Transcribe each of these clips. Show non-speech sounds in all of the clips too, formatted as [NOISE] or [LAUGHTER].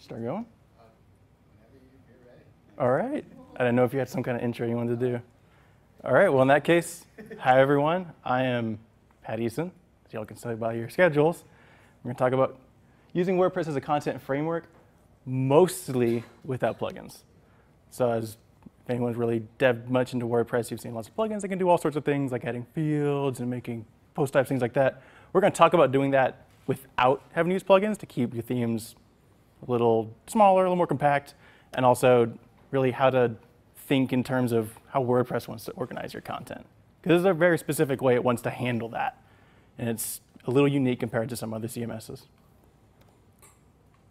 Start going? All right. I didn't know if you had some kind of intro you wanted to do. All right. Well, in that case, hi everyone. I am Pat Eason. As y'all can tell by your schedules, we're going to talk about using WordPress as a content framework, mostly without plugins. So, as if anyone's really devved much into WordPress, you've seen lots of plugins that can do all sorts of things like adding fields and making post types, things like that. We're going to talk about doing that without having to use plugins to keep your themes a little smaller, a little more compact, and also really how to think in terms of how WordPress wants to organize your content. Because there's a very specific way it wants to handle that. And it's a little unique compared to some other CMSs.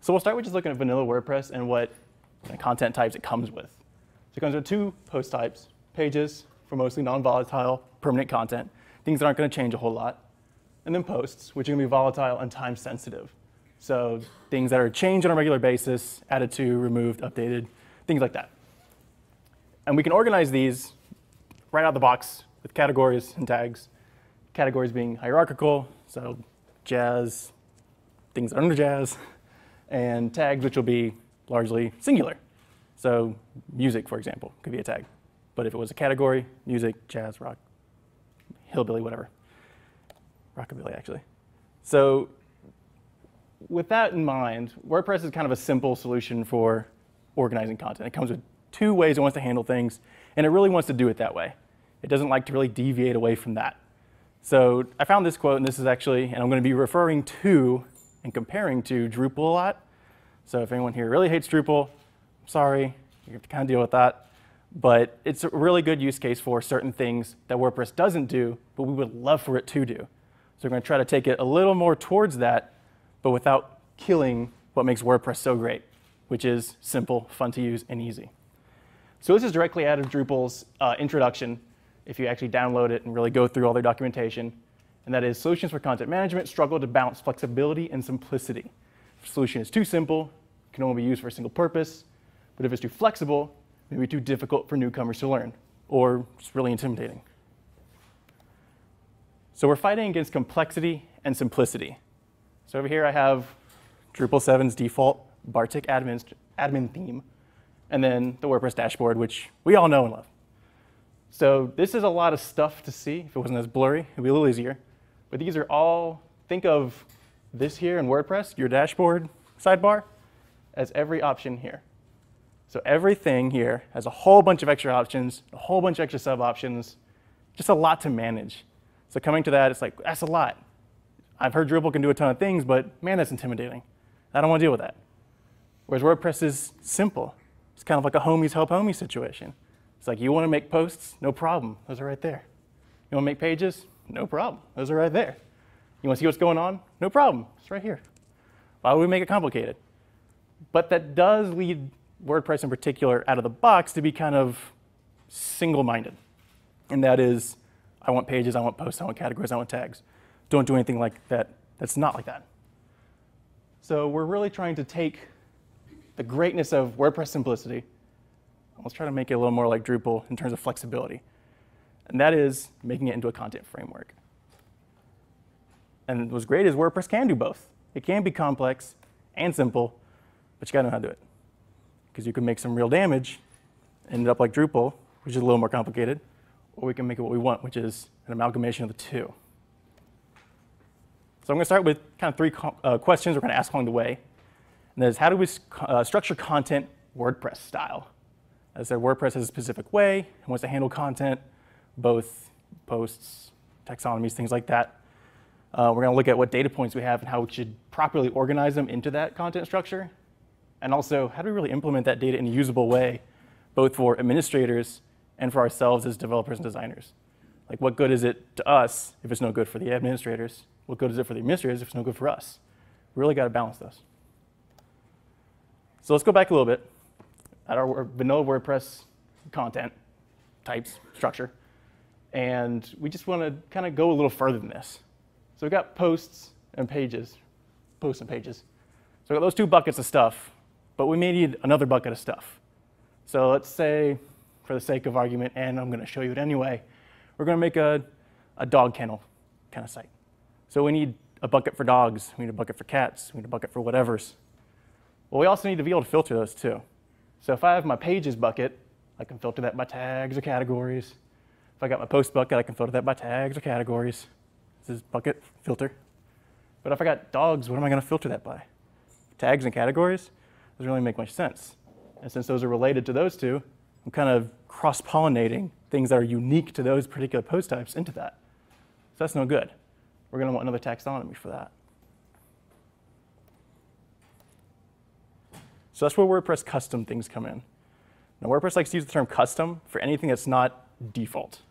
So we'll start with just looking at vanilla WordPress and what content types it comes with. So it comes with two post types, pages for mostly non-volatile, permanent content, things that aren't going to change a whole lot, and then posts, which are going to be volatile and time sensitive. So things that are changed on a regular basis, added to, removed, updated, things like that. And we can organize these right out of the box with categories and tags. Categories being hierarchical, so jazz, things under jazz, and tags, which will be largely singular. So music, for example, could be a tag. But if it was a category, music, jazz, rock, hillbilly, whatever. Rockabilly, actually. So with that in mind, WordPress is kind of a simple solution for organizing content. It comes with two ways it wants to handle things, and it really wants to do it that way. It doesn't like to really deviate away from that. So I found this quote, and this is actually, and I'm going to be referring to and comparing to Drupal a lot. So if anyone here really hates Drupal, I'm sorry, you have to kind of deal with that. But it's a really good use case for certain things that WordPress doesn't do, but we would love for it to do. So we're going to try to take it a little more towards that but without killing what makes WordPress so great, which is simple, fun to use, and easy. So this is directly out of Drupal's uh, introduction, if you actually download it and really go through all their documentation. And that is solutions for content management struggle to balance flexibility and simplicity. If a solution is too simple, it can only be used for a single purpose. But if it's too flexible, it may be too difficult for newcomers to learn, or just really intimidating. So we're fighting against complexity and simplicity. So over here I have Drupal 7's default Bartik admin, admin theme, and then the WordPress dashboard, which we all know and love. So this is a lot of stuff to see. If it wasn't as blurry, it'd be a little easier. But these are all, think of this here in WordPress, your dashboard sidebar, as every option here. So everything here has a whole bunch of extra options, a whole bunch of extra sub options, just a lot to manage. So coming to that, it's like, that's a lot. I've heard Drupal can do a ton of things, but man, that's intimidating. I don't want to deal with that. Whereas WordPress is simple. It's kind of like a homies help homies situation. It's like you want to make posts, no problem. Those are right there. You want to make pages? No problem. Those are right there. You want to see what's going on? No problem. It's right here. Why would we make it complicated? But that does lead WordPress in particular out of the box to be kind of single minded. And that is, I want pages, I want posts, I want categories, I want tags don't do anything like that. That's not like that. So we're really trying to take the greatness of WordPress simplicity, let's try to make it a little more like Drupal in terms of flexibility. And that is making it into a content framework. And what's great is WordPress can do both. It can be complex and simple, but you gotta know how to do it. Because you can make some real damage, end up like Drupal, which is a little more complicated, or we can make it what we want, which is an amalgamation of the two. So I'm going to start with kind of three uh, questions we're going to ask along the way. And that is, how do we uh, structure content WordPress style? As I said, WordPress has a specific way and wants to handle content, both posts, taxonomies, things like that. Uh, we're going to look at what data points we have and how we should properly organize them into that content structure. And also, how do we really implement that data in a usable way, both for administrators and for ourselves as developers and designers? Like, what good is it to us if it's no good for the administrators? What good is it for the administrators if it's no good for us? We really got to balance those. So let's go back a little bit at our vanilla WordPress content types, structure. And we just want to kind of go a little further than this. So we've got posts and pages, posts and pages. So we've got those two buckets of stuff, but we may need another bucket of stuff. So let's say, for the sake of argument, and I'm going to show you it anyway, we're going to make a, a dog kennel kind of site. So we need a bucket for dogs, we need a bucket for cats, we need a bucket for whatever's. Well, we also need to be able to filter those too. So if I have my pages bucket, I can filter that by tags or categories. If I got my post bucket, I can filter that by tags or categories. This is bucket filter. But if I got dogs, what am I going to filter that by? Tags and categories doesn't really make much sense. And since those are related to those two, I'm kind of cross-pollinating things that are unique to those particular post types into that. So that's no good. We're going to want another taxonomy for that. So that's where WordPress custom things come in. Now, WordPress likes to use the term custom for anything that's not default.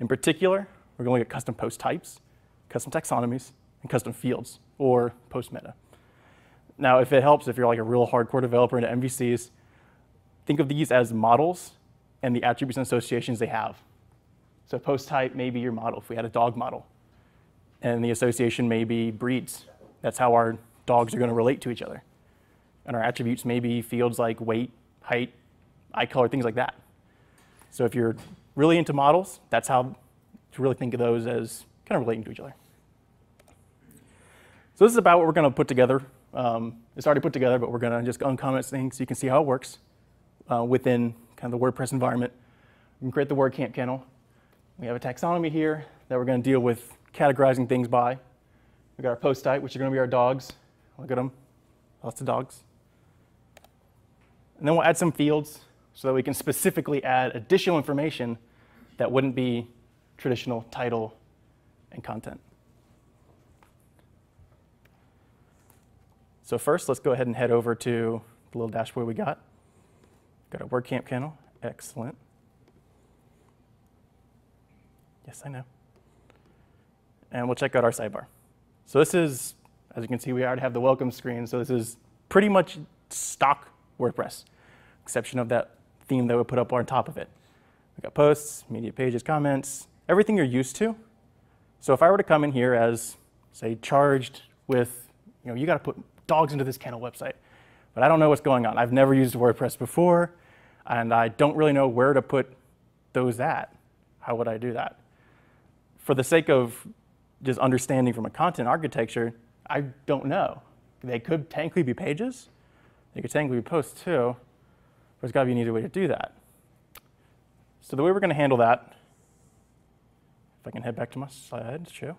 In particular, we're going to look at custom post types, custom taxonomies, and custom fields, or post meta. Now, if it helps, if you're like a real hardcore developer into MVCs, think of these as models and the attributes and associations they have. So post type may be your model, if we had a dog model. And the association may be breeds. That's how our dogs are going to relate to each other. And our attributes may be fields like weight, height, eye color, things like that. So if you're really into models, that's how to really think of those as kind of relating to each other. So this is about what we're going to put together. Um, it's already put together, but we're going to just uncomment things so you can see how it works uh, within kind of the WordPress environment. We can create the WordCamp kennel. We have a taxonomy here that we're going to deal with categorizing things by. We've got our post type, which are going to be our dogs. Look at them, lots of dogs. And then we'll add some fields so that we can specifically add additional information that wouldn't be traditional title and content. So first, let's go ahead and head over to the little dashboard we got. Got a WordCamp kennel. Excellent. Yes, I know. And we'll check out our sidebar. So this is, as you can see, we already have the welcome screen. So this is pretty much stock WordPress, exception of that theme that we put up on top of it. We got posts, media pages, comments, everything you're used to. So if I were to come in here as, say, charged with, you know, you got to put dogs into this kennel website, but I don't know what's going on. I've never used WordPress before, and I don't really know where to put those at. How would I do that? For the sake of just understanding from a content architecture, I don't know. They could technically be pages, They could technically be posts too. There's got to be an easier way to do that. So the way we're going to handle that, if I can head back to my slide show,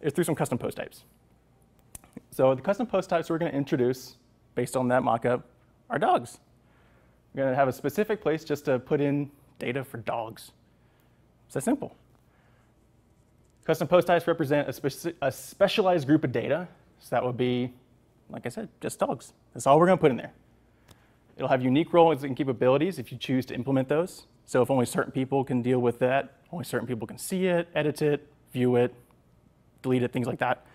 is through some custom post types. So the custom post types we're going to introduce, based on that mockup, are dogs. We're going to have a specific place just to put in data for dogs. It's that simple. Custom post types represent a, speci a specialized group of data. So that would be like I said, just dogs. That's all we're going to put in there. It'll have unique roles and capabilities if you choose to implement those. So if only certain people can deal with that, only certain people can see it, edit it, view it, delete it, things like that.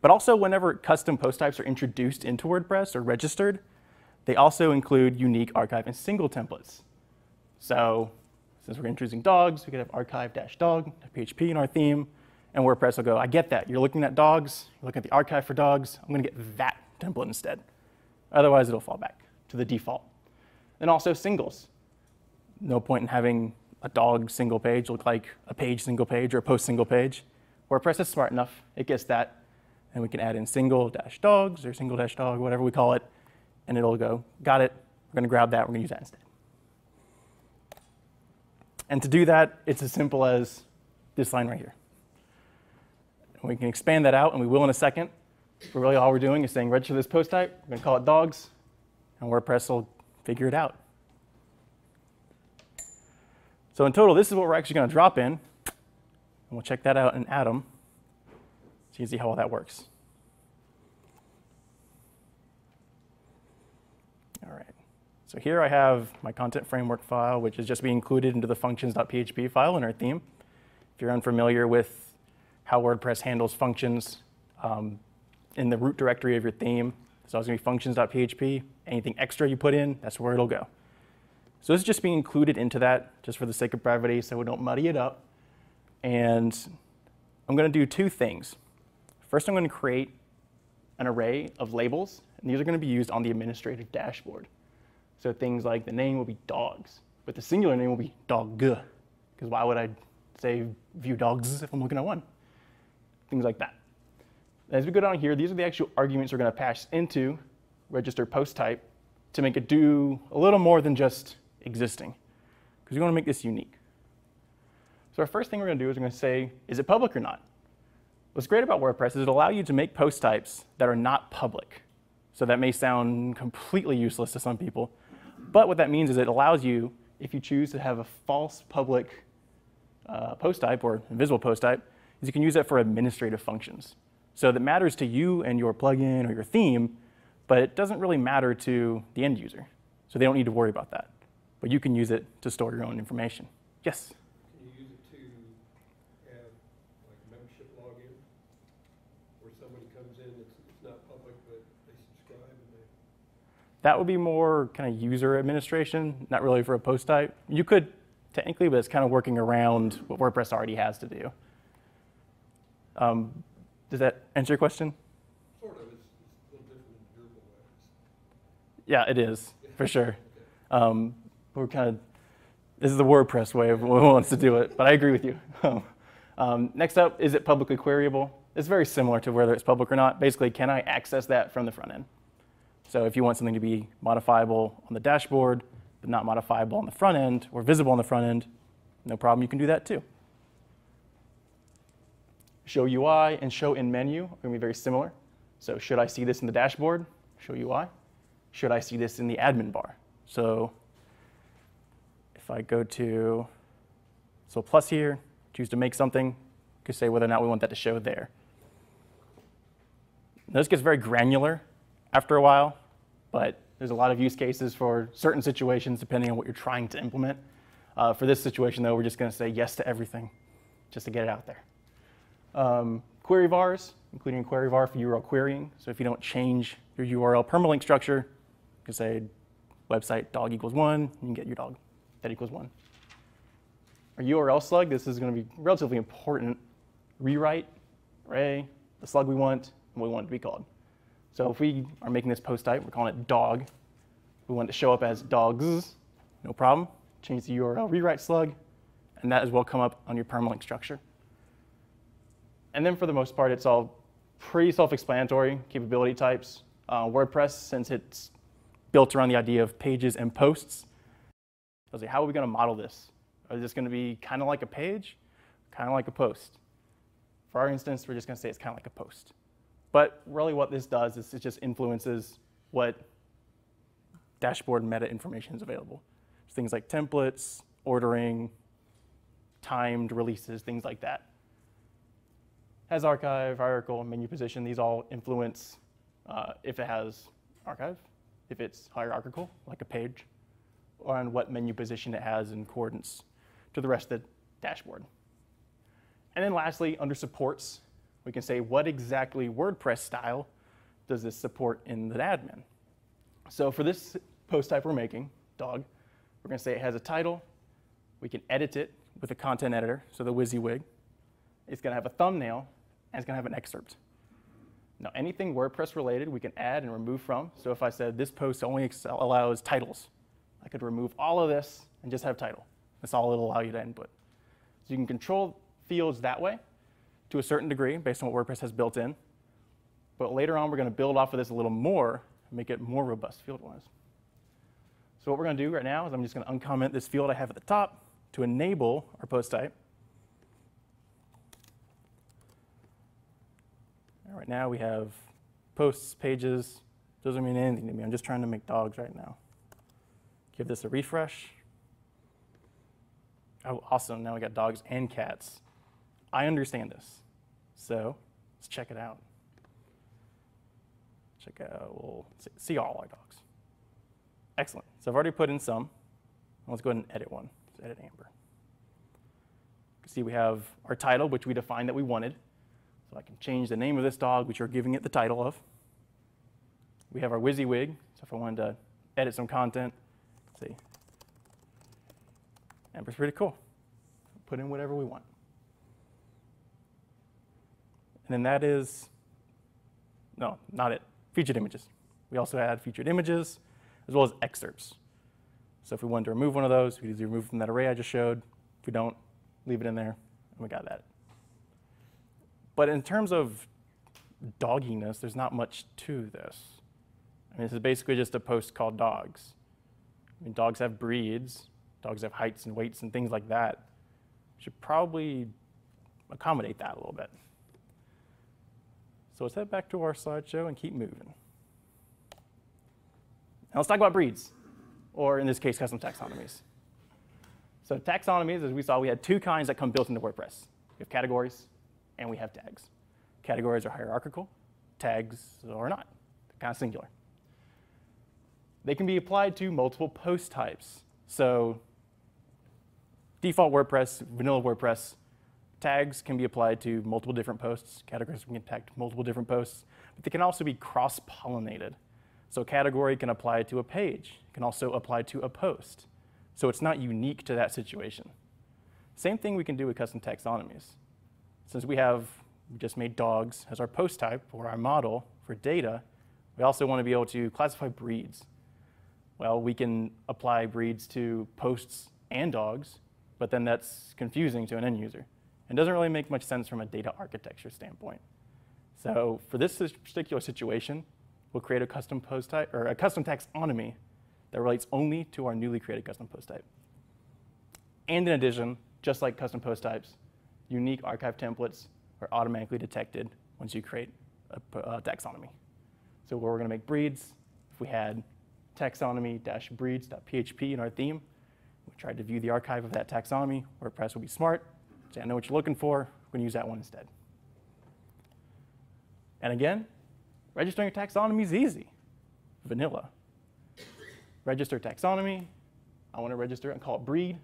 But also whenever custom post types are introduced into WordPress or registered, they also include unique archive and single templates. So since we're introducing dogs, we could have archive-dog.php in our theme, and WordPress will go, I get that. You're looking at dogs, you're looking at the archive for dogs. I'm going to get that template instead. Otherwise, it'll fall back to the default. And also singles. No point in having a dog single page look like a page single page or a post single page. WordPress is smart enough. It gets that. And we can add in single dash dogs or single dash dog, whatever we call it. And it'll go, got it. We're going to grab that. We're going to use that instead. And to do that, it's as simple as this line right here. We can expand that out, and we will in a second. But really all we're doing is saying register this post type. We're going to call it dogs, and WordPress will figure it out. So in total, this is what we're actually going to drop in. And we'll check that out in Atom so you can see how all that works. All right. So here I have my content framework file, which is just being included into the functions.php file in our theme. If you're unfamiliar with how WordPress handles functions um, in the root directory of your theme. So it's going to be functions.php. Anything extra you put in, that's where it'll go. So this is just being included into that just for the sake of brevity so we don't muddy it up. And I'm going to do two things. First, I'm going to create an array of labels, and these are going to be used on the administrative dashboard. So things like the name will be dogs, but the singular name will be dog, because why would I say view dogs if I'm looking at one? Things like that. As we go down here, these are the actual arguments we're going to pass into register post type to make it do a little more than just existing, because we want to make this unique. So our first thing we're going to do is we're going to say, is it public or not? What's great about WordPress is it allows you to make post types that are not public. So that may sound completely useless to some people. But what that means is it allows you, if you choose to have a false public uh, post type or invisible post type, is you can use that for administrative functions. So that matters to you and your plugin or your theme, but it doesn't really matter to the end user. So they don't need to worry about that. But you can use it to store your own information. Yes? Can you use it to have like membership login? Where somebody comes in, it's, it's not public, but they subscribe and they, That would be more kind of user administration, not really for a post type. You could technically, but it's kind of working around what WordPress already has to do. Um, does that answer your question? sort of, it's, it's a little different in Drupal ways. Yeah, it is, for sure. Um, we're kind of, this is the WordPress way of who wants to do it, but I agree with you. [LAUGHS] um, next up, is it publicly queryable? It's very similar to whether it's public or not. Basically, can I access that from the front end? So if you want something to be modifiable on the dashboard, but not modifiable on the front end, or visible on the front end, no problem, you can do that too. Show UI and show in menu are going to be very similar. So should I see this in the dashboard? Show UI. Should I see this in the admin bar? So if I go to, so plus here, choose to make something, can say whether or not we want that to show there. Now, this gets very granular after a while, but there's a lot of use cases for certain situations depending on what you're trying to implement. Uh, for this situation, though, we're just going to say yes to everything just to get it out there. Um, query vars, including query var for URL querying. So if you don't change your URL permalink structure, you can say website dog equals one, you can get your dog that equals one. Our URL slug, this is going to be relatively important. Rewrite, array, the slug we want, and what we want it to be called. So if we are making this post type, we're calling it dog. We want it to show up as dogs, no problem. Change the URL rewrite slug, and that as well come up on your permalink structure. And then for the most part, it's all pretty self-explanatory capability types. Uh, WordPress, since it's built around the idea of pages and posts, I was like, how are we going to model this? Is this going to be kind of like a page, kind of like a post? For our instance, we're just going to say it's kind of like a post. But really what this does is it just influences what dashboard meta information is available. things like templates, ordering, timed releases, things like that has archive, hierarchical, menu position. These all influence uh, if it has archive, if it's hierarchical, like a page, or on what menu position it has in accordance to the rest of the dashboard. And then lastly, under supports, we can say what exactly WordPress style does this support in the admin. So for this post type we're making, dog, we're going to say it has a title. We can edit it with a content editor, so the WYSIWYG. It's going to have a thumbnail, and it's going to have an excerpt. Now, anything WordPress related, we can add and remove from. So if I said this post only allows titles, I could remove all of this and just have title. That's all it'll allow you to input. So you can control fields that way to a certain degree based on what WordPress has built in. But later on, we're going to build off of this a little more and make it more robust field-wise. So what we're going to do right now is I'm just going to uncomment this field I have at the top to enable our post type. Right now we have posts, pages. Doesn't mean anything to me. I'm just trying to make dogs right now. Give this a refresh. Oh, awesome. Now we got dogs and cats. I understand this. So let's check it out. Check out, we'll see all our dogs. Excellent. So I've already put in some. Let's go ahead and edit one. Let's edit Amber. See we have our title, which we defined that we wanted. So I can change the name of this dog, which you're giving it the title of. We have our WYSIWYG. So if I wanted to edit some content, see, Amber's pretty cool. Put in whatever we want. And then that is, no, not it, featured images. We also add featured images as well as excerpts. So if we wanted to remove one of those, we could remove from that array I just showed. If we don't, leave it in there, and we got that. But in terms of dogginess, there's not much to this. I mean, this is basically just a post called dogs. I mean, dogs have breeds, dogs have heights and weights and things like that. Should probably accommodate that a little bit. So let's head back to our slideshow and keep moving. Now let's talk about breeds, or in this case, custom taxonomies. So taxonomies, as we saw, we had two kinds that come built into WordPress. We have categories and we have tags. Categories are hierarchical, tags are not, They're kind of singular. They can be applied to multiple post types. So default WordPress, vanilla WordPress, tags can be applied to multiple different posts. Categories can tag multiple different posts, but they can also be cross-pollinated. So category can apply to a page, it can also apply to a post. So it's not unique to that situation. Same thing we can do with custom taxonomies. Since we have we just made dogs as our post type or our model for data, we also want to be able to classify breeds. Well, we can apply breeds to posts and dogs, but then that's confusing to an end user. It doesn't really make much sense from a data architecture standpoint. So for this particular situation, we'll create a custom post type or a custom taxonomy that relates only to our newly created custom post type. And in addition, just like custom post types, unique archive templates are automatically detected once you create a, a uh, taxonomy. So where we're going to make breeds. If we had taxonomy-breeds.php in our theme, we tried to view the archive of that taxonomy, WordPress will be smart. Say, I know what you're looking for. We're going to use that one instead. And again, registering a taxonomy is easy. Vanilla. Register taxonomy. I want to register and call it breed.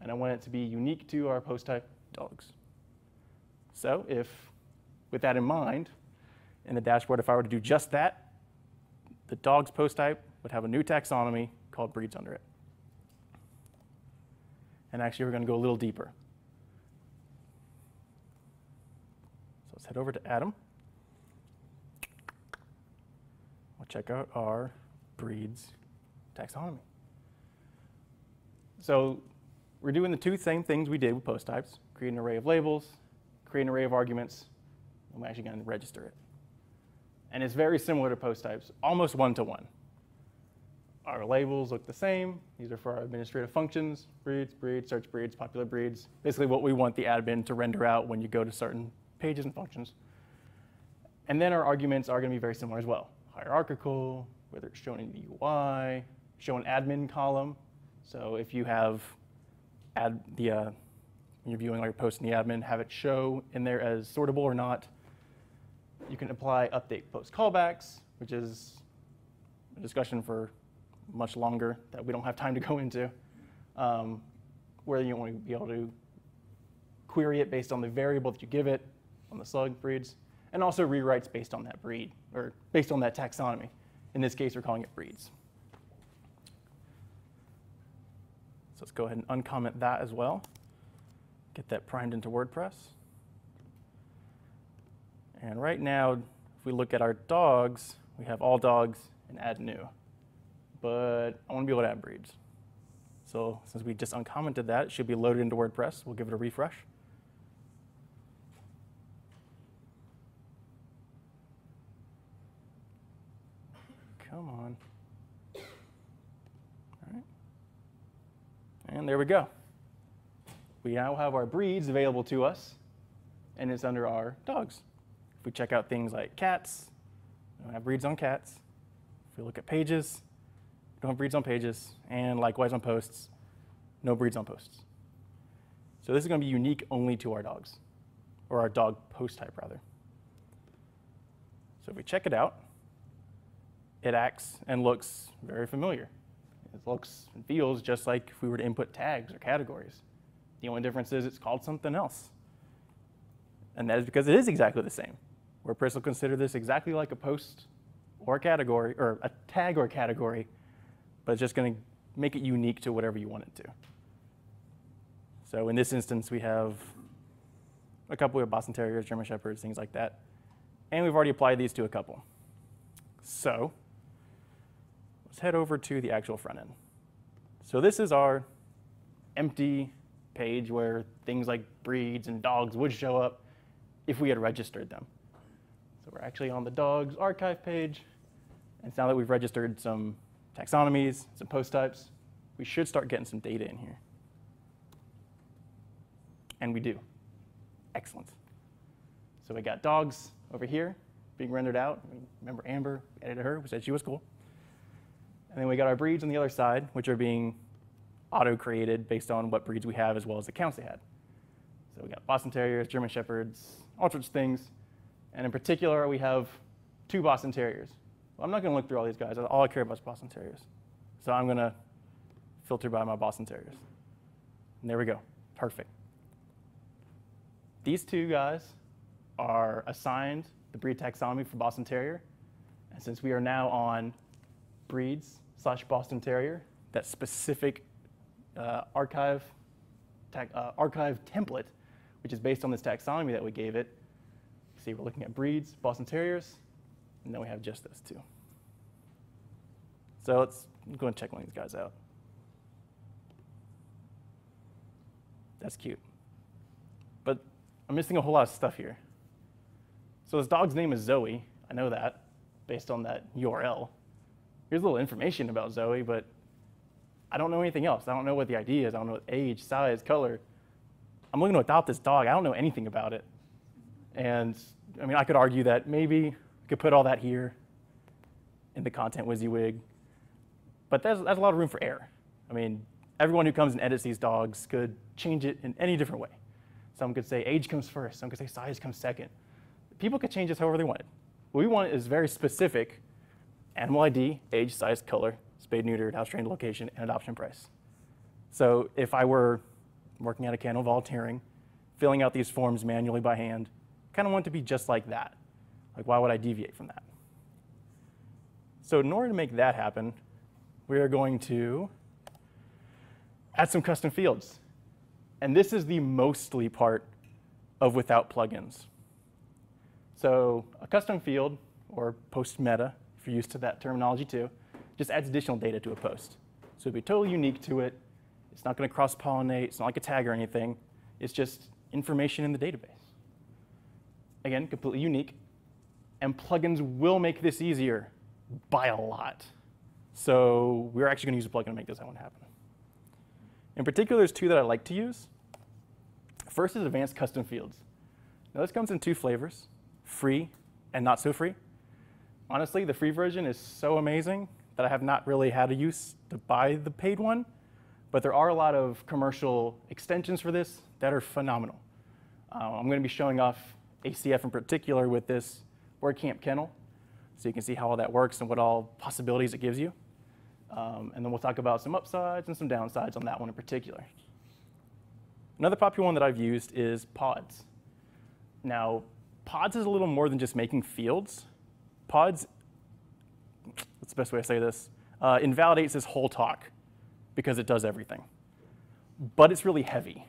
And I want it to be unique to our post type dogs. So if, with that in mind, in the dashboard, if I were to do just that, the dogs post type would have a new taxonomy called breeds under it. And actually, we're going to go a little deeper. So let's head over to Atom. We'll check out our breeds taxonomy. So we're doing the two same things we did with post types, create an array of labels, create an array of arguments, and we're actually going to register it. And it's very similar to post types, almost one-to-one. Our labels look the same. These are for our administrative functions, breeds, breeds, search breeds, popular breeds, basically what we want the admin to render out when you go to certain pages and functions. And then our arguments are going to be very similar as well. Hierarchical, whether it's shown in the UI, show an admin column. So if you have add the uh, when you're viewing all your posts in the admin, have it show in there as sortable or not. You can apply update post callbacks, which is a discussion for much longer that we don't have time to go into, um, where you want to be able to query it based on the variable that you give it on the slug breeds, and also rewrites based on that breed, or based on that taxonomy. In this case, we're calling it breeds. So let's go ahead and uncomment that as well get that primed into WordPress. And right now, if we look at our dogs, we have all dogs and add new. But I want to be able to add breeds. So since we just uncommented that, it should be loaded into WordPress. We'll give it a refresh. Come on. All right. And there we go we now have our breeds available to us, and it's under our dogs. If we check out things like cats, we don't have breeds on cats. If we look at pages, we don't have breeds on pages, and likewise on posts, no breeds on posts. So this is going to be unique only to our dogs, or our dog post type, rather. So if we check it out, it acts and looks very familiar. It looks and feels just like if we were to input tags or categories. The only difference is it's called something else. And that is because it is exactly the same. WordPress will consider this exactly like a post or a category, or a tag or a category, but it's just going to make it unique to whatever you want it to. So in this instance, we have a couple of Boston Terriers, German Shepherds, things like that. And we've already applied these to a couple. So let's head over to the actual front end. So this is our empty page where things like breeds and dogs would show up if we had registered them. So we're actually on the dogs archive page, And now that we've registered some taxonomies, some post types, we should start getting some data in here. And we do. Excellent. So we got dogs over here being rendered out. Remember Amber, edited her, we said she was cool. And then we got our breeds on the other side, which are being auto-created based on what breeds we have as well as the counts they had. So we got Boston Terriers, German Shepherds, all sorts of things. And in particular, we have two Boston Terriers. Well, I'm not going to look through all these guys. All I care about is Boston Terriers. So I'm going to filter by my Boston Terriers. And there we go. Perfect. These two guys are assigned the breed taxonomy for Boston Terrier. And since we are now on breeds slash Boston Terrier, that specific archive, uh, archive template, which is based on this taxonomy that we gave it. See, we're looking at breeds, Boston Terriers, and then we have just those two. So let's go and check one of these guys out. That's cute. But I'm missing a whole lot of stuff here. So this dog's name is Zoe. I know that based on that URL. Here's a little information about Zoe, but I don't know anything else. I don't know what the ID is. I don't know age, size, color. I'm looking to adopt this dog. I don't know anything about it. And I mean, I could argue that maybe I could put all that here in the content WYSIWYG, but there's a lot of room for error. I mean, everyone who comes and edits these dogs could change it in any different way. Some could say age comes first. Some could say size comes second. People could change this however they wanted. What we want is very specific animal ID, age, size, color, spayed, neutered, house trained location, and adoption price. So if I were working at a kennel volunteering, filling out these forms manually by hand, kind of want to be just like that. Like, why would I deviate from that? So in order to make that happen, we are going to add some custom fields. And this is the mostly part of without plugins. So a custom field, or post meta, if you're used to that terminology too, just adds additional data to a post. So it'd be totally unique to it. It's not going to cross-pollinate. It's not like a tag or anything. It's just information in the database. Again, completely unique. And plugins will make this easier by a lot. So we're actually going to use a plugin to make this one happen. In particular, there's two that I like to use. First is advanced custom fields. Now this comes in two flavors, free and not so free. Honestly, the free version is so amazing that I have not really had a use to buy the paid one, but there are a lot of commercial extensions for this that are phenomenal. Uh, I'm going to be showing off ACF in particular with this WordCamp kennel, so you can see how all that works and what all possibilities it gives you. Um, and then we'll talk about some upsides and some downsides on that one in particular. Another popular one that I've used is pods. Now, pods is a little more than just making fields. Pods what's the best way to say this? Uh, invalidates this whole talk because it does everything. But it's really heavy.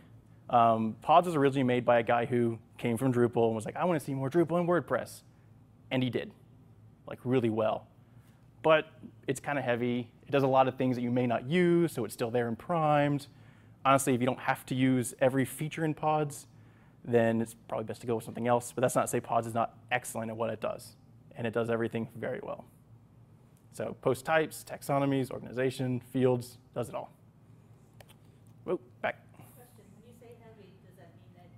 Um, Pods was originally made by a guy who came from Drupal and was like, I want to see more Drupal in WordPress. And he did, like really well. But it's kind of heavy. It does a lot of things that you may not use, so it's still there and primed. Honestly, if you don't have to use every feature in Pods, then it's probably best to go with something else. But that's not to say Pods is not excellent at what it does. And it does everything very well. So post types, taxonomies, organization, fields, does it all. Whoa, back. Question, you say heavy, does that mean that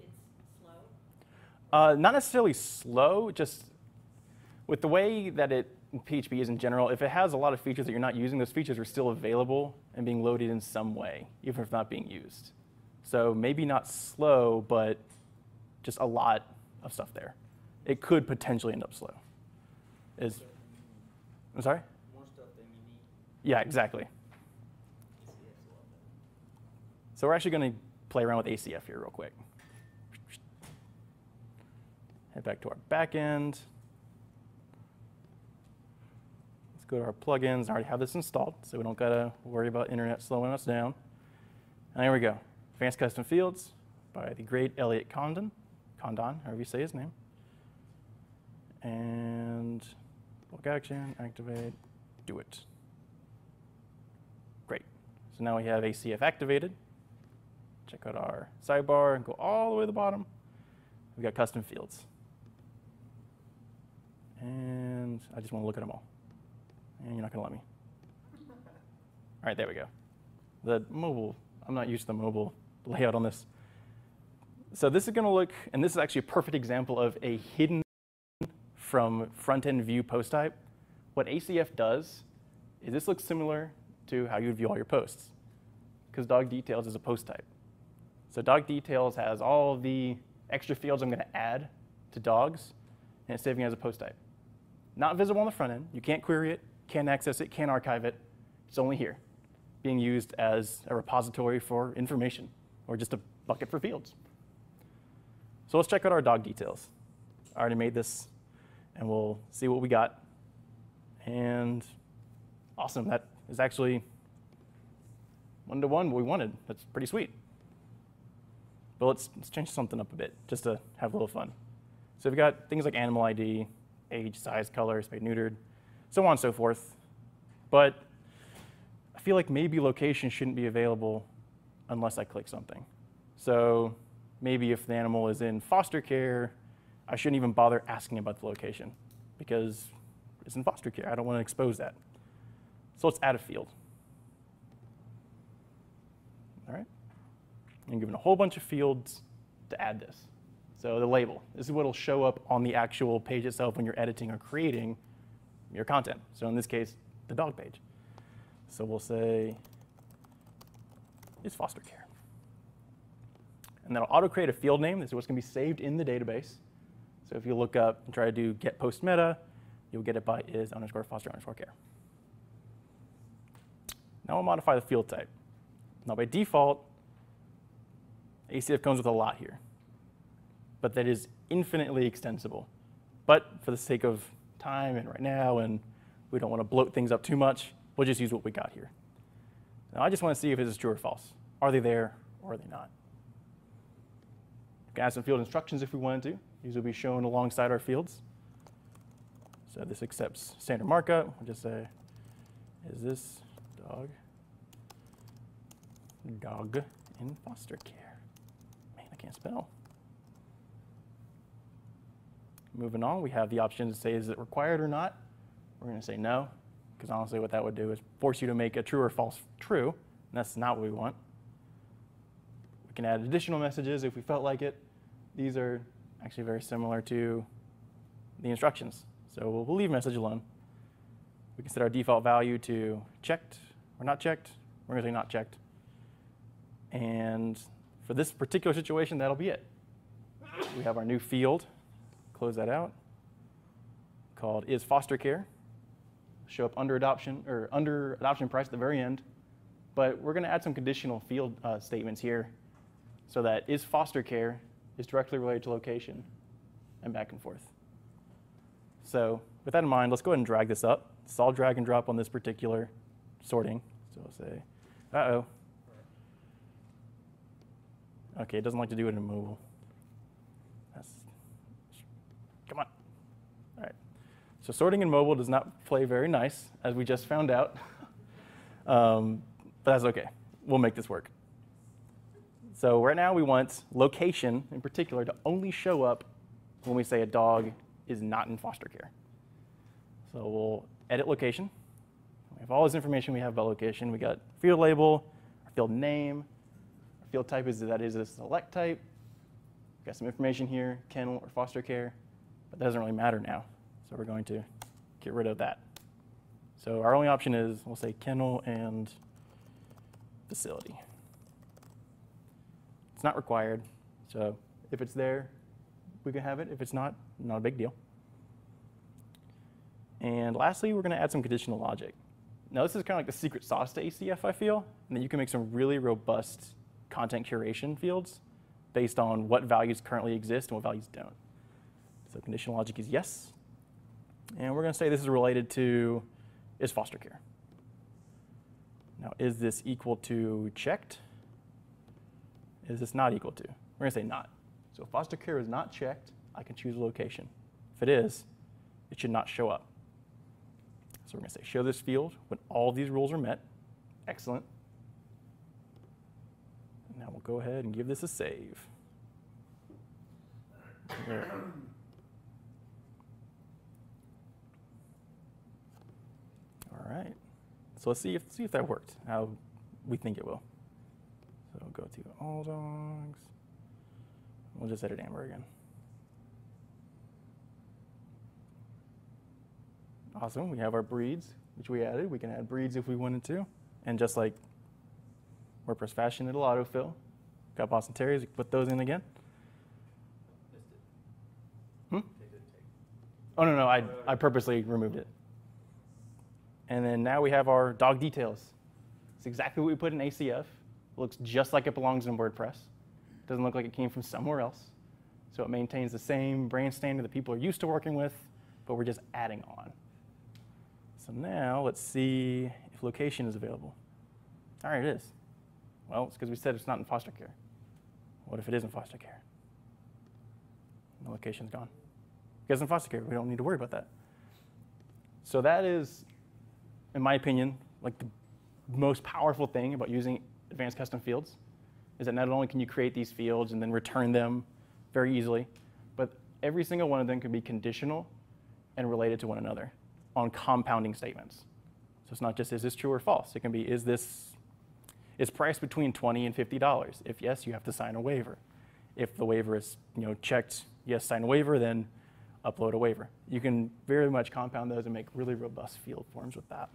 it's slow? Uh, not necessarily slow, just with the way that it PHP is in general, if it has a lot of features that you're not using, those features are still available and being loaded in some way, even if not being used. So maybe not slow, but just a lot of stuff there. It could potentially end up slow. Is I'm sorry? More stuff than you need. Yeah, exactly. So we're actually going to play around with ACF here real quick. Head back to our backend. Let's go to our plugins. I already have this installed, so we don't got to worry about internet slowing us down. And there we go. Advanced Custom Fields by the great Elliot Condon. Condon, however you say his name. And Action, activate, do it. Great. So now we have ACF activated. Check out our sidebar and go all the way to the bottom. We've got custom fields. And I just want to look at them all. And you're not going to let me. [LAUGHS] All right, there we go. The mobile, I'm not used to the mobile layout on this. So this is going to look, and this is actually a perfect example of a hidden from front-end view post type. What ACF does is this looks similar to how you would view all your posts, because dog details is a post type. So dog details has all the extra fields I'm going to add to dogs, and it's saving as a post type. Not visible on the front end. You can't query it, can't access it, can't archive it. It's only here, being used as a repository for information or just a bucket for fields. So let's check out our dog details. I already made this, and we'll see what we got. And awesome, that is actually one to one what we wanted. That's pretty sweet. But let's, let's change something up a bit just to have a little fun. So we've got things like animal ID, age, size, color, spayed, neutered, so on and so forth. But I feel like maybe location shouldn't be available unless I click something. So maybe if the animal is in foster care, I shouldn't even bother asking about the location because it's in foster care. I don't want to expose that. So let's add a field. All right. I'm given a whole bunch of fields to add this. So the label, this is what will show up on the actual page itself when you're editing or creating your content. So in this case, the dog page. So we'll say, is foster care. And that'll auto create a field name. This is what's going to be saved in the database. So if you look up and try to do get post meta, you'll get it by is underscore foster underscore care. Now we'll modify the field type. Now by default, ACF comes with a lot here, but that is infinitely extensible. But for the sake of time and right now, and we don't want to bloat things up too much, we'll just use what we got here. Now I just want to see if this is true or false. Are they there or are they not? We can add some field instructions if we wanted to. These will be shown alongside our fields. So this accepts standard markup. We'll just say, is this dog dog in foster care? Man, I can't spell. Moving on, we have the option to say, is it required or not? We're going to say no, because honestly what that would do is force you to make a true or false true, and that's not what we want. We can add additional messages if we felt like it. These are actually very similar to the instructions. So we'll, leave message alone. We can set our default value to checked or not checked. We're going to say not checked. And for this particular situation, that'll be it. We have our new field. Close that out. Called is foster care. Show up under adoption or under adoption price at the very end. But we're going to add some conditional field uh, statements here so that is foster care is directly related to location and back and forth. So with that in mind, let's go ahead and drag this up. It's all drag and drop on this particular sorting. So I'll say, uh-oh. Okay, it doesn't like to do it in mobile. That's, come on. All right. So sorting in mobile does not play very nice, as we just found out. [LAUGHS] um, but that's okay. We'll make this work. So right now we want location in particular to only show up when we say a dog is not in foster care. So we'll edit location. We have all this information we have about location. We got field label, field name, field type is that is a select type. We've got some information here, kennel or foster care, but that doesn't really matter now. So we're going to get rid of that. So our only option is we'll say kennel and facility. It's not required. So if it's there, we can have it. If it's not, not a big deal. And lastly, we're going to add some conditional logic. Now, this is kind of like the secret sauce to ACF, I feel, and that you can make some really robust content curation fields based on what values currently exist and what values don't. So conditional logic is yes. And we're going to say this is related to is foster care. Now, is this equal to checked? Is this not equal to? We're going to say not. So if foster care is not checked, I can choose a location. If it is, it should not show up. So we're going to say show this field when all these rules are met. Excellent. Now we'll go ahead and give this a save. There. All right. So let's see if see if that worked. How we think it will. So go to all dogs. We'll just edit Amber again. Awesome. We have our breeds, which we added. We can add breeds if we wanted to. And just like WordPress fashion, it'll autofill. Got Boston Terriers. We can put those in again. Hmm? Oh, no, no. I, I purposely removed it. And then now we have our dog details. It's exactly what we put in ACF. It looks just like it belongs in WordPress. It Doesn't look like it came from somewhere else. So it maintains the same brand standard that people are used to working with, but we're just adding on. So now let's see if location is available. All right, it is. Well, it's because we said it's not in foster care. What if it is in foster care? The location's gone. Because in foster care, we don't need to worry about that. So that is, in my opinion, like the most powerful thing about using advanced custom fields is that not only can you create these fields and then return them very easily, but every single one of them can be conditional and related to one another on compounding statements. So it's not just is this true or false. It can be is this is priced between 20 and $50. If yes, you have to sign a waiver. If the waiver is you know checked yes, sign a waiver, then upload a waiver. You can very much compound those and make really robust field forms with that.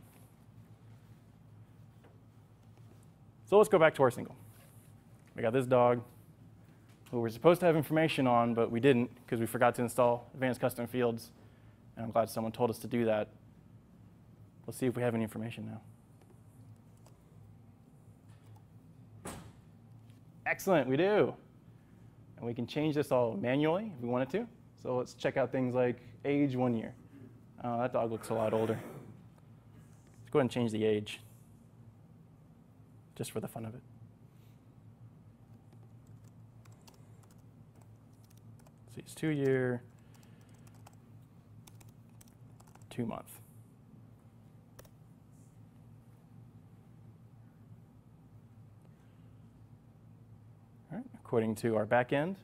So let's go back to our single. We got this dog who we're supposed to have information on, but we didn't because we forgot to install advanced custom fields. And I'm glad someone told us to do that. Let's see if we have any information now. Excellent, we do. And we can change this all manually if we wanted to. So let's check out things like age one year. Oh, that dog looks a lot older. Let's go ahead and change the age just for the fun of it. See, it's two year, two month. All right, according to our back end,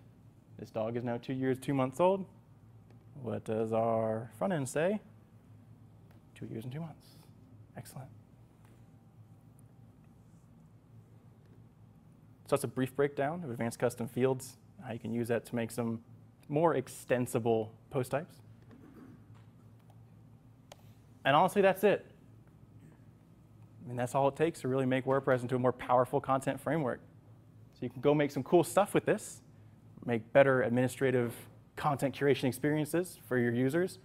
this dog is now two years, two months old. What does our front end say? Two years and two months. Excellent. So that's a brief breakdown of advanced custom fields, how you can use that to make some more extensible post types. And honestly, that's it. I mean, that's all it takes to really make WordPress into a more powerful content framework. So you can go make some cool stuff with this, make better administrative content curation experiences for your users,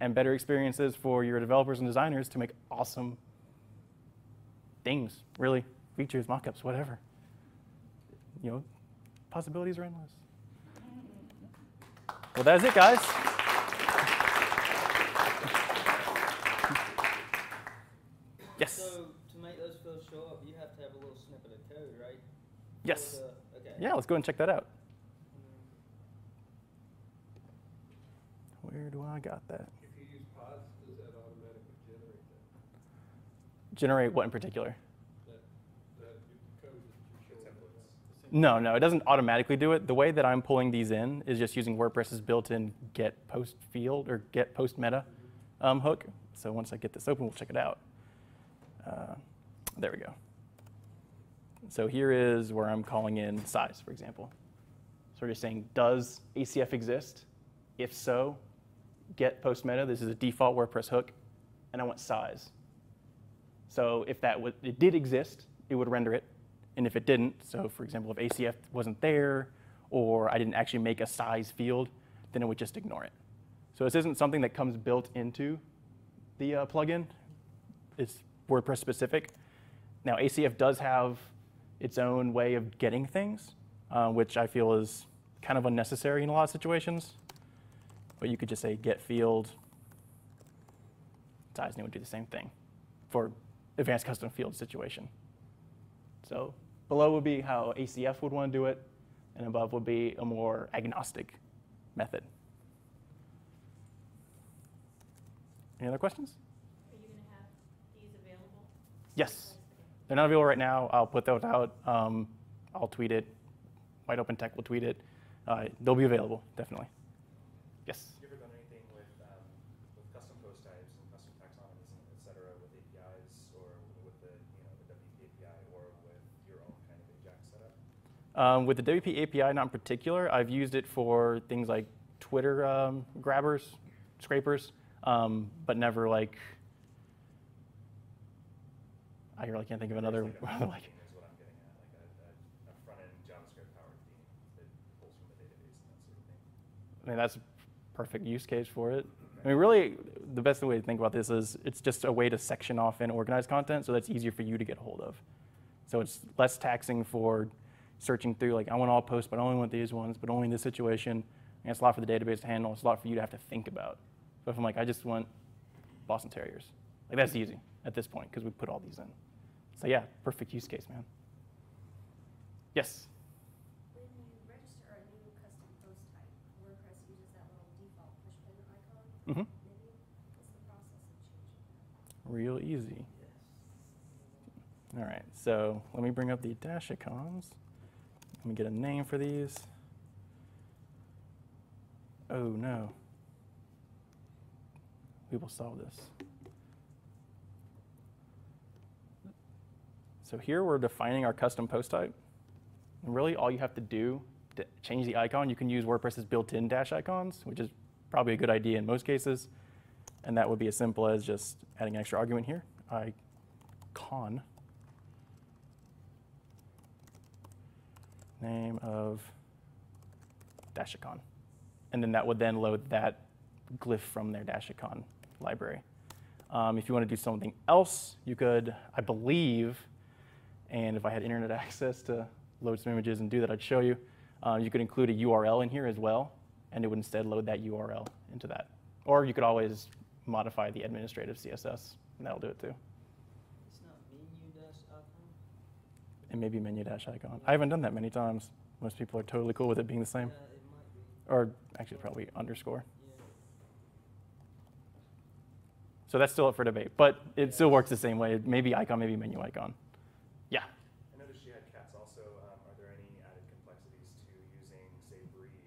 and better experiences for your developers and designers to make awesome things, really, features, mockups, whatever. You know, possibilities are endless. Well, that's it, guys. [LAUGHS] Yes. So to make those fields show up, you have to have a little snippet of code, right? Yes. For the- okay. Yeah, let's go and check that out. Where do I got that? If you use pods, does that automatically generate that, Generate what in particular? that, that code that you're showing? No, no, it doesn't automatically do it. The way that I'm pulling these in is just using WordPress's built-in get post field or get post meta um, hook. So once I get this open, we'll check it out. Uh, there we go. So here is where I'm calling in size, for example. So we're just saying, does ACF exist? If so, get post meta. This is a default WordPress hook, and I want size. So if that it did exist, it would render it. And if it didn't, so for example, if ACF wasn't there, or I didn't actually make a size field, then it would just ignore it. So this isn't something that comes built into the uh, plugin. It's WordPress specific. Now ACF does have its own way of getting things, uh, which I feel is kind of unnecessary in a lot of situations. But you could just say get field size, and it would do the same thing for advanced custom field situation. So below would be how ACF would want to do it, and above would be a more agnostic method. Any other questions? Are you gonna have these available? Yes. They're not available right now. I'll put those out. Um, I'll tweet it. White Open Tech will tweet it. Uh, they'll be available, definitely. Yes. You ever done anything with, um, with custom post types and custom taxonomies, and et cetera, with APIs Um, with the WP API, not in particular, I've used it for things like Twitter um, grabbers, scrapers, um, but never like. I really can't think of another like a [LAUGHS] like. theme is what I'm getting at, like a, a, a front-end JavaScript powered theme that pulls from the database and that sort of thing. I mean, that's a perfect use case for it. I mean, really, the best way to think about this is it's just a way to section off and organize content so that's easier for you to get a hold of. So it's less taxing for searching through, like, I want all posts, but I only want these ones, but only in this situation. And it's a lot for the database to handle. It's a lot for you to have to think about. So if I'm like, I just want Boston Terriers, like, that's easy at this point because we put all these in. So yeah, perfect use case, man. Yes? When you register a new custom post type, WordPress uses that little default push pin icon. Mm-hmm. What's the process of changing that? Real easy. All right, so let me bring up the Dashicons. Let me get a name for these. Oh no. We will solve this. So here we're defining our custom post type. And really all you have to do to change the icon, you can use WordPress's built-in Dashicons, which is probably a good idea in most cases. And that would be as simple as just adding an extra argument here, icon. Name of Dashicon. And then that would then load that glyph from their Dashicon library. Um, if you want to do something else, you could, I believe, and if I had internet [LAUGHS] access to load some images and do that, I'd show you. Uh, you could include a URL in here as well, and it would instead load that URL into that. Or you could always modify the administrative CSS, and that'll do it too. It's not menu dash icon. And maybe menu dash icon. I haven't done that many times. Most people are totally cool with it being the same. Yeah, it might be. Or actually, probably underscore. So that's still up for debate, but it still works the same way. Maybe icon, maybe menu icon. Yeah. I noticed you had cats also. Um, are there any added complexities to using, say, breed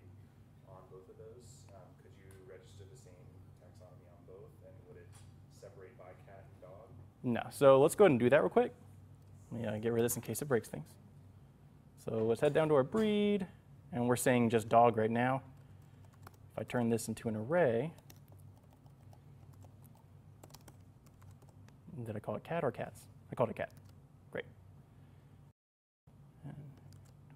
on both of those? Um, could you register the same taxonomy on both, and would it separate by cat and dog? No. So let's go ahead and do that real quick. Let me uh, get rid of this in case it breaks things. So let's head down to our breed, and we're saying just dog right now. If I turn this into an array, did I call it cat or cats? I called it cat. Great. And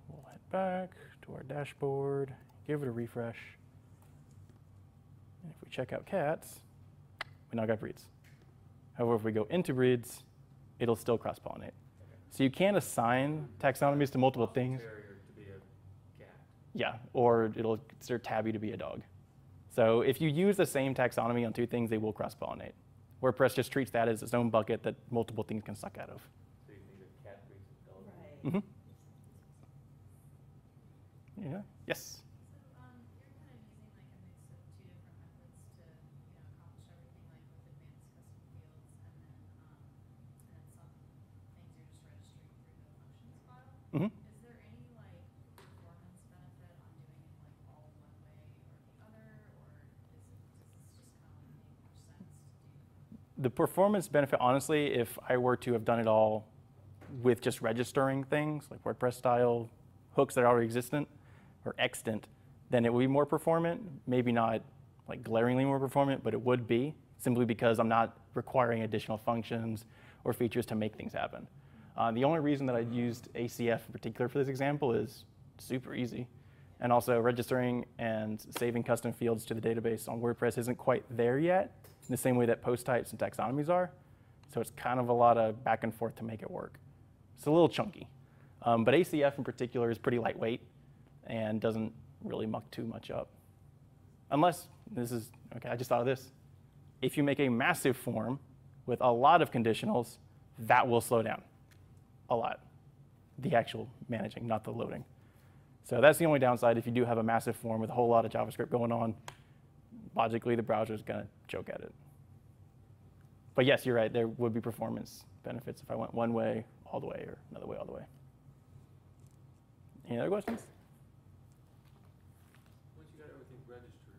we'll head back to our dashboard, give it a refresh. And if we check out cats, we now got breeds. However, if we go into breeds, it'll still cross pollinate. So you can't assign taxonomies to multiple things. To be a cat. Yeah, or it'll consider tabby to be a dog. So if you use the same taxonomy on two things, they will cross pollinate. WordPress just treats that as its own bucket that multiple things can suck out of. So you need a cat breed a dog. Right. hmm Yeah. Yes. So, um, you're kind of using like a mix of two different methods to, you know, accomplish everything, like with advanced custom fields, and then, um, and then some things you're just registering through the functions file. hmm Is there any like performance benefit on doing it like all one way or the other, or is it, does this just kind of make more sense to do? The performance benefit, honestly, if I were to have done it all with just registering things like WordPress style hooks that are already existent or extant, then it would be more performant. Maybe not like glaringly more performant, but it would be simply because I'm not requiring additional functions or features to make things happen. Uh, the only reason that I used ACF in particular for this example is super easy. And also registering and saving custom fields to the database on WordPress isn't quite there yet in the same way that post types and taxonomies are. So it's kind of a lot of back and forth to make it work. It's a little chunky. Um, but ACF in particular is pretty lightweight and doesn't really muck too much up. Unless, this is, okay, I just thought of this. If you make a massive form with a lot of conditionals, that will slow down a lot. The actual managing, not the loading. So that's the only downside if you do have a massive form with a whole lot of JavaScript going on. Logically, the browser is going to choke at it. But yes, you're right. There would be performance benefits if I went one way all the way or another way all the way. Any other questions? Once you got everything registered,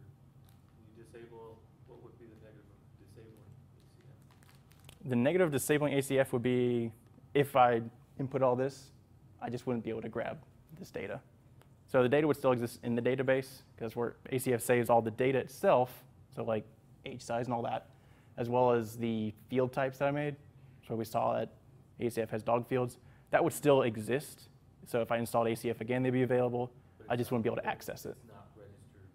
you disable, what would be the negative of disabling ACF? The negative of disabling ACF would be if I input all this, I just wouldn't be able to grab this data. So the data would still exist in the database because we're, ACF saves all the data itself, so like age size and all that, as well as the field types that I made. So we saw that ACF has dog fields. That would still exist. So if I installed ACF again, they'd be available. I just wouldn't be able to access it. It's not registered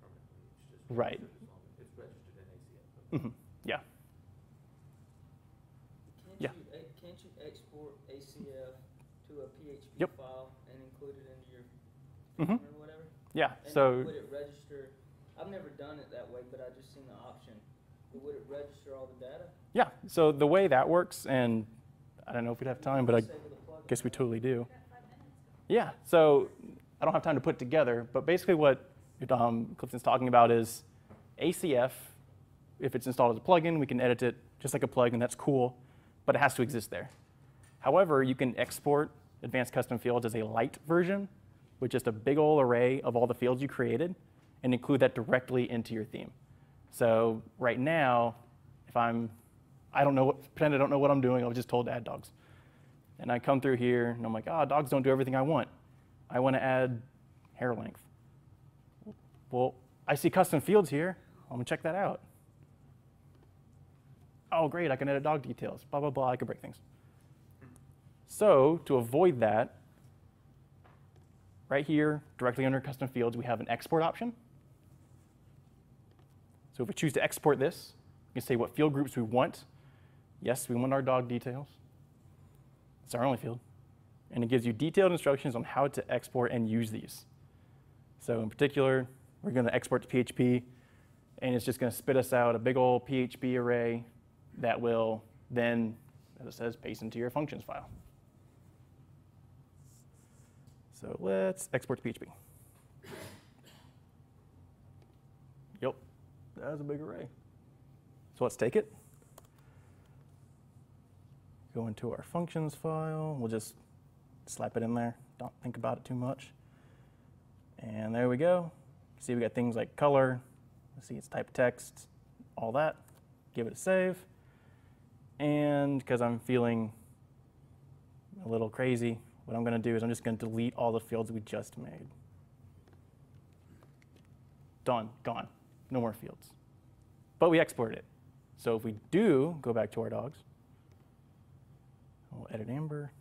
permanently, it's just. Right. registered as long- It's registered in ACF. Mhm. Yeah. Can't Yeah. you, e- can't you export ACF to a PHP Yep. file and include it into your Mhm. or whatever? Yeah. And So would it register? I've never done it that way, but I just seen the option. But would it register all the data? yeah. So the way that works, and I don't know if we'd have time, but I Say with a plugin. guess we totally do. Yeah, so I don't have time to put it together, but basically what um, Clifton's talking about is ACF, if it's installed as a plugin, we can edit it just like a plugin, that's cool, but it has to exist there. However, you can export advanced custom fields as a light version with just a big old array of all the fields you created and include that directly into your theme. So right now, if I'm, I don't know, what, pretend I don't know what I'm doing, I was just told to add dogs. And I come through here and I'm like, ah, dogs don't do everything I want. I want to add hair length. Well, I see custom fields here. I'm gonna check that out. Oh, great, I can edit dog details. Blah, blah, blah, I can break things. So to avoid that, right here, directly under custom fields, we have an export option. So if we choose to export this, we can say what field groups we want. Yes, we want our dog details. It's our only field. And it gives you detailed instructions on how to export and use these. So in particular, we're going to export to PHP, and it's just going to spit us out a big old PHP array that will then, as it says, paste into your functions file. So let's export to PHP. Yep, that is a big array. So let's take it. Go into our functions file. We'll just slap it in there. Don't think about it too much. And there we go. See, we got things like color. See, it's type text, all that. Give it a save. And because I'm feeling a little crazy, what I'm going to do is I'm just going to delete all the fields we just made. Done, gone. No more fields. But we exported it. So if we do go back to our dogs, we'll edit Amber.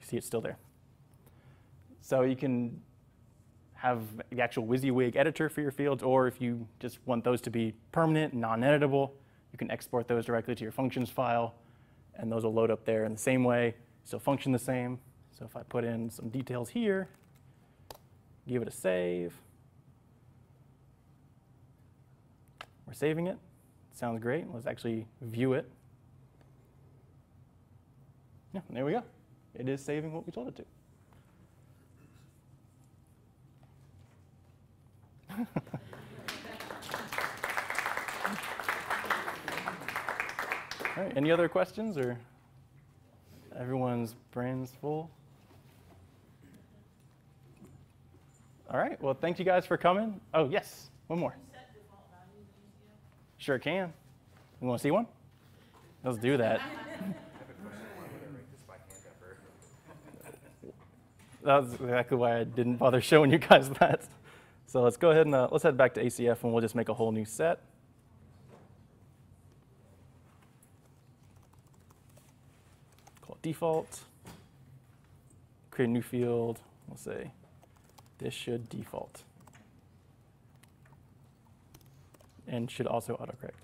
You see it's still there. So you can have the actual WYSIWYG editor for your fields, or if you just want those to be permanent, non-editable, you can export those directly to your functions file, and those will load up there in the same way, still function the same. So if I put in some details here, give it a save. We're saving it. Sounds great. Let's actually view it. Yeah, there we go. It is saving what we told it to. [LAUGHS] All right, any other questions or everyone's brains full? All right, well, thank you guys for coming. Oh, yes, one more. Sure can. You want to see one? Let's do that. That's exactly why I didn't bother showing you guys that. So let's go ahead and uh, let's head back to ACF and we'll just make a whole new set. Call it default. Create a new field. We'll say this should default. And should also autocorrect.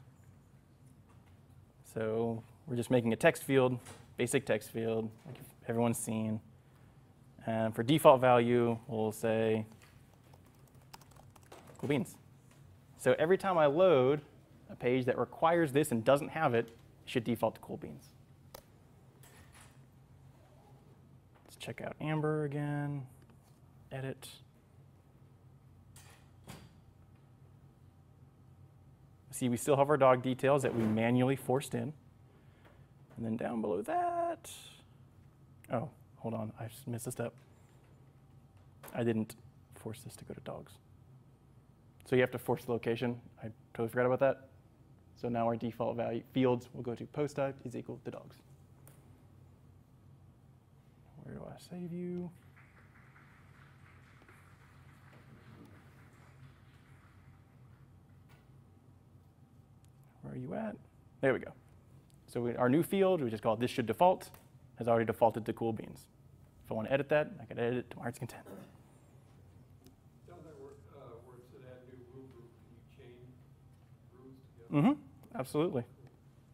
So we're just making a text field, basic text field, like everyone's seen. And for default value, we'll say cool beans. So every time I load a page that requires this and doesn't have it, it should default to cool beans. Check out Amber again, edit. See, we still have our dog details that we manually forced in. And then down below that, oh, hold on, I missed a step. I didn't force this to go to dogs. So you have to force the location. I totally forgot about that. So now our default value fields will go to post type is equal to dogs. Where do I save you? Where are you at? There we go. So we, our new field, we just call it this should default, has already defaulted to cool beans. If I want to edit that, I can edit it to my heart's content. Down there where, uh, where it said add new rule group, can you chain rules together? Mm-hmm. Absolutely.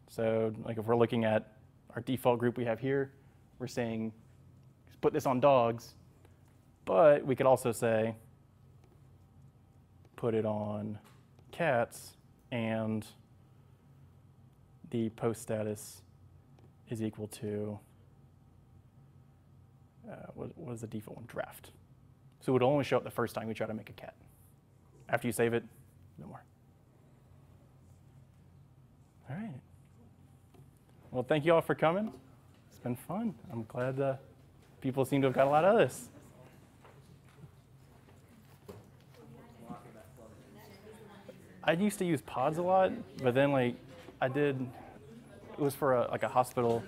So, like if we're looking at our default group we have here, we're saying put this on dogs, but we could also say put it on cats and the post status is equal to uh, what, what is the default one? Draft. So it would only show up the first time we try to make a cat. After you save it, no more. All right. Well, thank you all for coming. It's been fun. I'm glad uh, people seem to have got a lot of this. I used to use pods a lot, but then like I did, it was for a, like a hospital